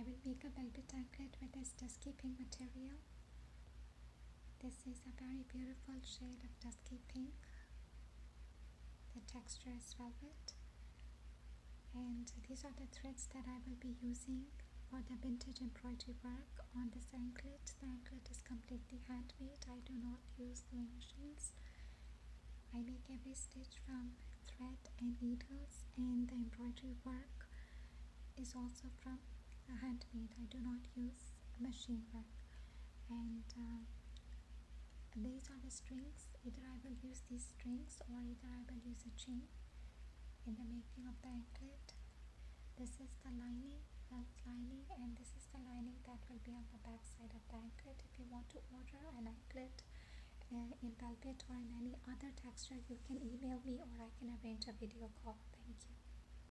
I will make a velvet anklet with this dusky pink material. This is a very beautiful shade of dusky pink. The texture is velvet. And these are the threads that I will be using for the vintage embroidery work on this anklet. The anklet is completely handmade. I do not use sewing machines. I make every stitch from thread and needles and the embroidery work is also from handmade. I do not use machine work. And uh, these are the strings. Either I will use these strings or either I will use a chain in the making of the anklet. This is the lining felt lining and this is the lining that will be on the back side of the anklet. If you want to order an anklet uh, in velvet or in any other texture you can email me or I can arrange a video call. Thank you